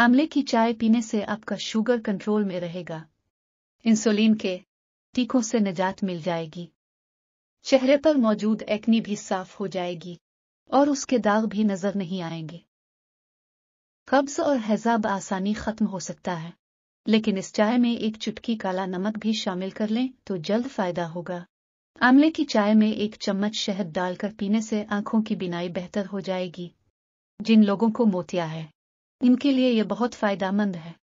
आंवले की चाय पीने से आपका शुगर कंट्रोल में रहेगा। इंसुलिन के टीकों से निजात मिल जाएगी। चेहरे पर मौजूद एक्नी भी साफ़ हो जाएगी और उसके दाग भी नज़र नहीं आएँगे। कब्ज और हैजाब आसानी खत्म हो सकता है, लेकिन इस चाय में एक चुटकी काला नमक भी शामिल कर लें तो जल्द फ़ायदा होगा। आंवले की चाय में एक चम्मच शहद डालकर पीने से आँखों की बिनाई बेहतर हो जाएगी। जिन लोगों को मोतिया है इनके लिए यह बहुत फ़ायदेमंद है।